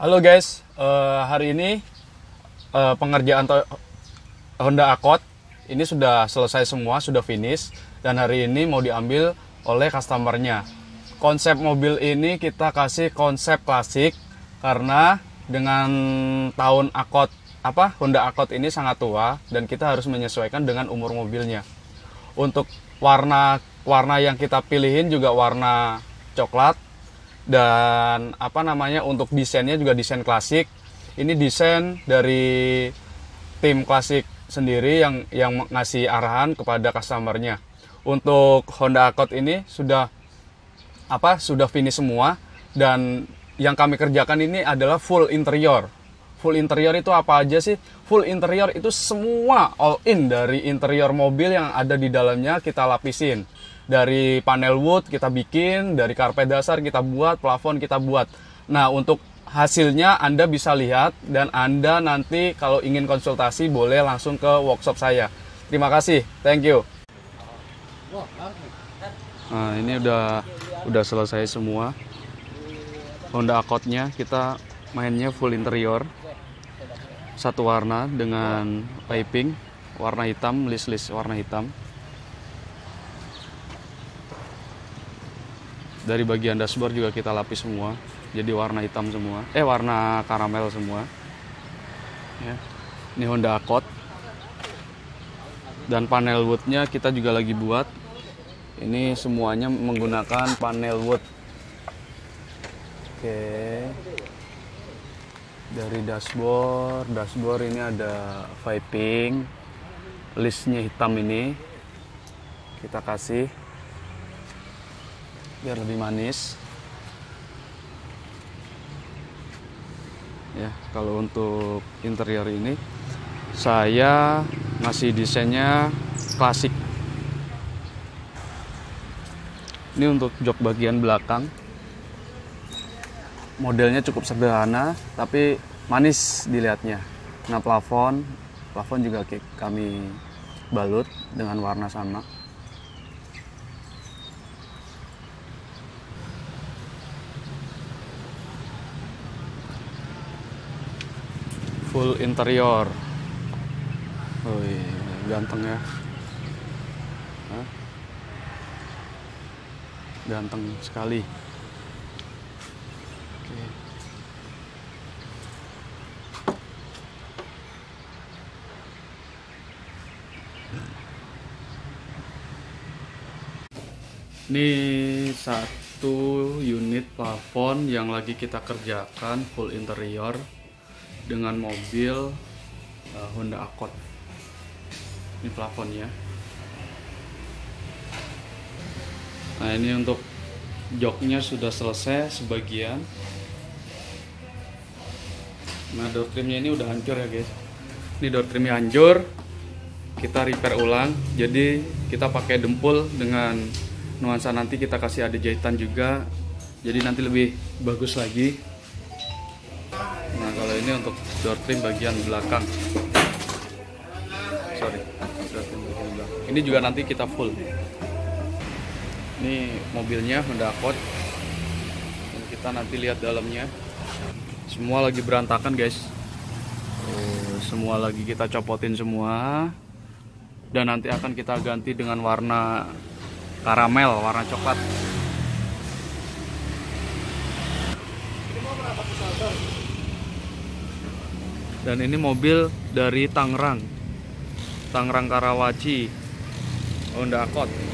Halo guys, Eh, hari ini eh, pengerjaan Honda Accord ini sudah selesai semua, sudah finish dan hari ini mau diambil oleh customernya. Konsep mobil ini kita kasih konsep klasik karena dengan tahun Accord apa Honda Accord ini sangat tua dan kita harus menyesuaikan dengan umur mobilnya. Untuk warna warna yang kita pilihin juga warna coklat dan apa namanya untuk desainnya juga desain klasik. Ini desain dari tim klasik sendiri yang yang ngasih arahan kepada customernya. Untuk Honda Accord ini sudah apa sudah finish semua. Dan yang kami kerjakan ini adalah full interior. Full interior itu apa aja sih? Full interior itu semua all in dari interior mobil yang ada di dalamnya kita lapisin dari panel wood kita bikin dari karpet dasar kita buat plafon kita buat. Nah untuk hasilnya anda bisa lihat dan anda nanti kalau ingin konsultasi boleh langsung ke workshop saya. Terima kasih. Thank you. Nah ini udah udah selesai semua. Honda Accord-nya kita mainnya full interior. Satu warna dengan piping warna hitam list-list warna hitam dari bagian dashboard juga kita lapis semua jadi warna hitam semua. Eh warna karamel semua. Ya. Ini Honda Accord. Dan panel woodnya kita juga lagi buat. Ini semuanya menggunakan panel wood. Oke. Dari dashboard dashboard ini ada piping listnya hitam ini. Kita kasih biar lebih manis. Ya kalau untuk interior ini saya ngasih desainnya klasik. Ini untuk jok bagian belakang. Modelnya cukup sederhana tapi manis dilihatnya. Nah plafon. Plafon juga kami balut dengan warna sama full interior. Wih, ganteng ya. Ganteng sekali. Oke. Ini satu unit plafon yang lagi kita kerjakan full interior dengan mobil uh, Honda Accord. Ini plafonnya. Nah ini untuk joknya sudah selesai sebagian. Nah door trimnya ini udah hancur ya guys. Ini door trimnya hancur. Kita repair ulang. Jadi kita pakai dempul dengan nuansa nanti kita kasih ada jahitan juga. Jadi nanti lebih bagus lagi. Ini untuk door trim bagian belakang. Sorry, door trim bagian belakang. Ini juga nanti kita full. Ini mobilnya Honda Accord. Dan kita nanti lihat dalamnya. Semua lagi berantakan guys. Tuh, semua lagi kita copotin semua. Dan nanti akan kita ganti dengan warna karamel, warna coklat. Dan ini mobil dari Tangerang. Tangerang Karawaci. Honda Accord.